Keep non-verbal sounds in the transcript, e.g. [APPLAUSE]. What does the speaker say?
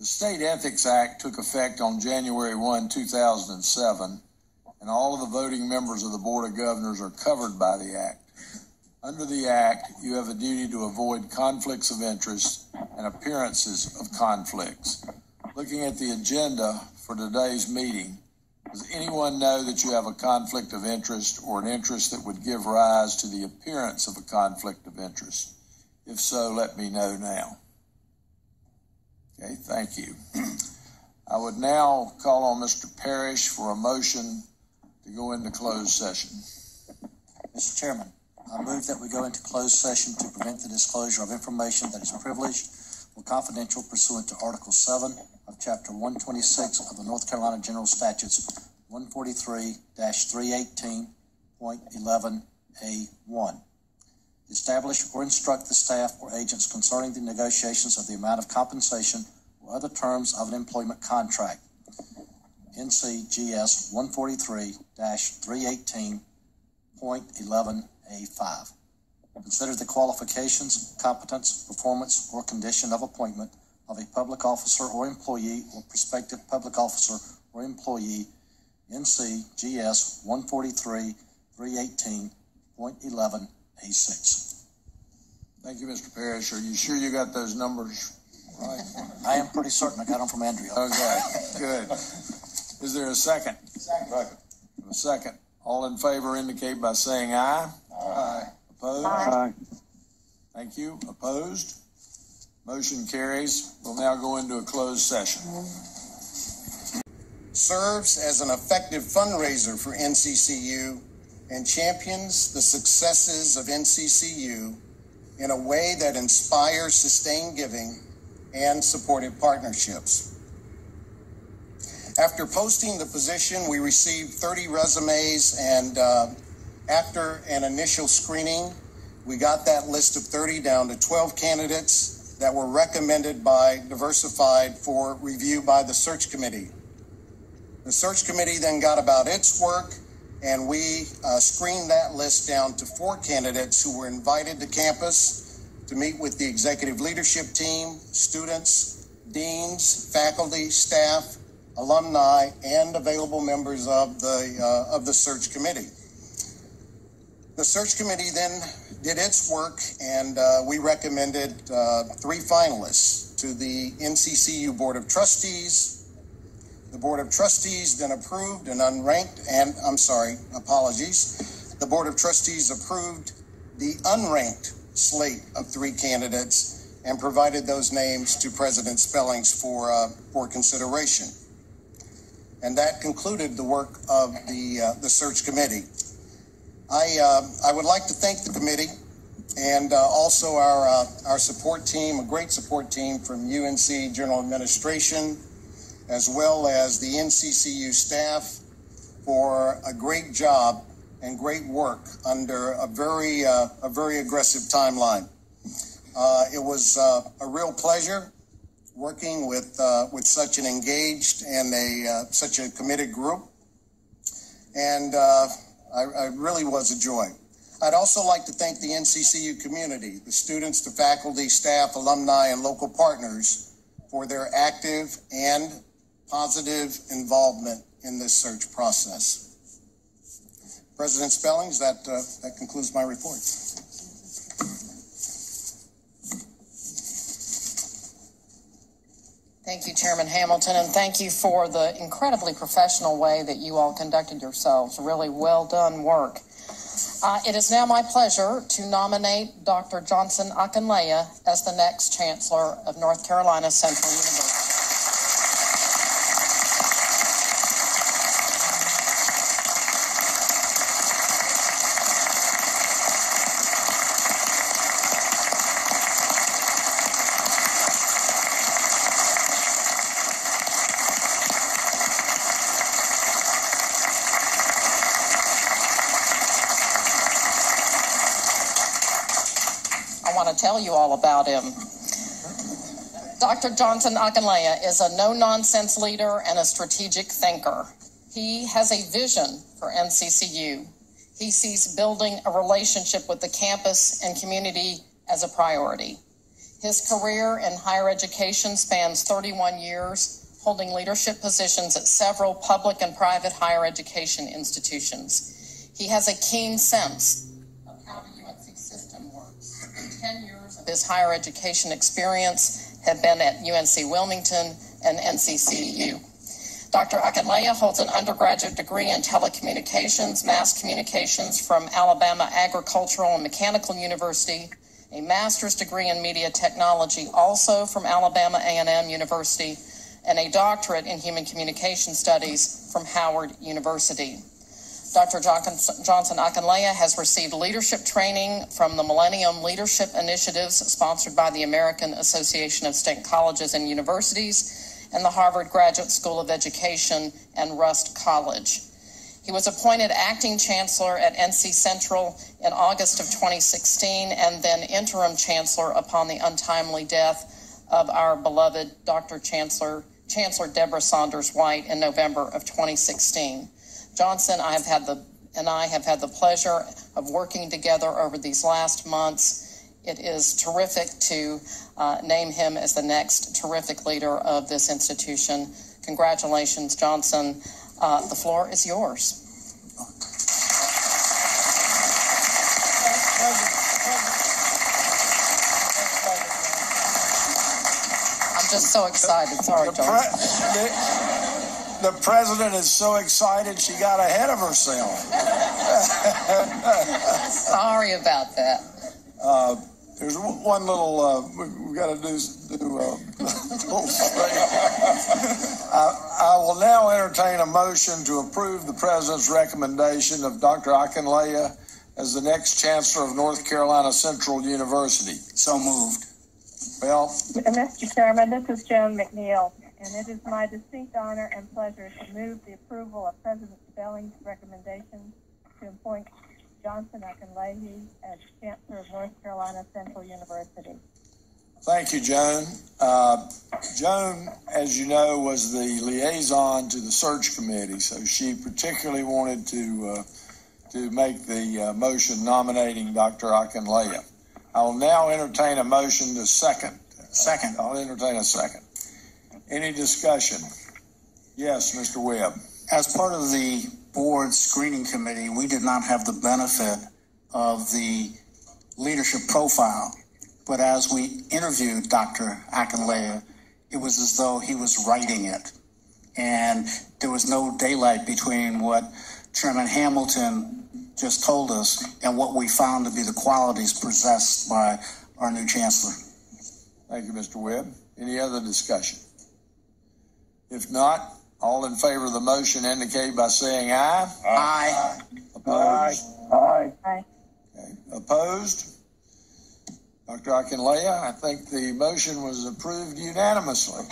The State Ethics Act took effect on January 1, 2007, and all of the voting members of the Board of Governors are covered by the Act. Under the Act, you have a duty to avoid conflicts of interest and appearances of conflicts. Looking at the agenda for today's meeting, does anyone know that you have a conflict of interest or an interest that would give rise to the appearance of a conflict of interest? If so, let me know now. Okay, thank you. [CLEARS THROAT] I would now call on Mr. Parrish for a motion to go into closed session. Mr. Chairman, I move that we go into closed session to prevent the disclosure of information that is privileged or confidential pursuant to Article 7 of Chapter 126 of the North Carolina General Statutes 143-318.11A1. Establish or instruct the staff or agents concerning the negotiations of the amount of compensation or other terms of an employment contract. NCGS 143-318.11A5. Consider the qualifications, competence, performance, or condition of appointment of a public officer or employee or prospective public officer or employee, NCGS 143-318.11A6. Thank you, Mr. Parrish. Are you sure you got those numbers right? I am pretty certain I got them from Andrea. Okay, good. Is there a second? Second. A second. All in favor indicate by saying aye. Aye. Opposed? Aye. Thank you. Opposed? Motion carries. We'll now go into a closed session. serves as an effective fundraiser for NCCU and champions the successes of NCCU in a way that inspires sustained giving and supportive partnerships. After posting the position, we received 30 resumes, and uh, after an initial screening, we got that list of 30 down to 12 candidates that were recommended by Diversified for review by the search committee. The search committee then got about its work, and we uh, screened that list down to four candidates who were invited to campus to meet with the executive leadership team, students, deans, faculty, staff, alumni, and available members of the uh, of the search committee. The search committee then did its work, and uh, we recommended uh, three finalists to the NCCU Board of Trustees. The Board of Trustees then approved an unranked, and I'm sorry, apologies. The Board of Trustees approved the unranked slate of three candidates and provided those names to President Spellings for uh, for consideration. And that concluded the work of the uh, the search committee. I, uh, I would like to thank the committee and uh, also our, uh, our support team, a great support team from UNC General Administration, as well as the NCCU staff for a great job and great work under a very, uh, a very aggressive timeline. Uh, it was uh, a real pleasure working with, uh, with such an engaged and a, uh, such a committed group. And I, I really was a joy. I'd also like to thank the NCCU community, the students, the faculty, staff, alumni, and local partners for their active and positive involvement in this search process. President Spellings, that, uh, that concludes my report. Thank you, Chairman Hamilton, and thank you for the incredibly professional way that you all conducted yourselves. Really well done work. Uh, it is now my pleasure to nominate Dr. Johnson Akinleye as the next Chancellor of North Carolina Central University. Tell you all about him. Dr. Johnson Akinleye is a no nonsense leader and a strategic thinker. He has a vision for NCCU. He sees building a relationship with the campus and community as a priority. His career in higher education spans 31 years, holding leadership positions at several public and private higher education institutions. He has a keen sense of how the UNC system works. 10 years of his higher education experience have been at UNC Wilmington and NCCU. Dr. Akinleye holds an undergraduate degree in telecommunications, mass communications from Alabama Agricultural and Mechanical University, a master's degree in media technology also from Alabama A&M University, and a doctorate in human communication studies from Howard University. Dr. Johnson Akinleye has received leadership training from the Millennium Leadership Initiatives sponsored by the American Association of State Colleges and Universities and the Harvard Graduate School of Education and Rust College. He was appointed acting chancellor at NC Central in August of 2016 and then interim chancellor upon the untimely death of our beloved Dr. Chancellor Chancellor Deborah Saunders White in November of 2016. Johnson, I have had the and I have had the pleasure of working together over these last months. It is terrific to uh, name him as the next terrific leader of this institution. Congratulations, Johnson. Uh, the floor is yours. I'm just so excited. Sorry, Johnson. Pre- the, the president is so excited she got ahead of herself. [LAUGHS] Sorry about that. Uh, there's one one little, uh, we, we gotta do, do, uh, little. [LAUGHS] I, I will now entertain a motion to approve the president's recommendation of Dr. Akinleye as the next chancellor of North Carolina Central University. So moved. Well, Mr. Chairman, this is Joan McNeil, and it is my distinct honor and pleasure to move the approval of President Spelling's recommendation to appoint Johnson Akinleye as Chancellor of North Carolina Central University. Thank you, Joan. Uh, Joan, as you know, was the liaison to the search committee, so she particularly wanted to uh, to make the uh, motion nominating Dr. Akinleye. I will now entertain a motion to second. Second. I'll entertain a second. Any discussion? Yes, Mr. Webb. As part of the board screening committee, we did not have the benefit of the leadership profile. But as we interviewed Dr. Akinleye, it was as though he was writing it. And there was no daylight between what Chairman Hamilton just told us and what we found to be the qualities possessed by our new chancellor. Thank you, Mr. Webb. Any other discussion? If not, all in favor of the motion indicate by saying aye. Aye. Opposed? Aye. Okay. Opposed? Dr. Akinleye, I think the motion was approved unanimously.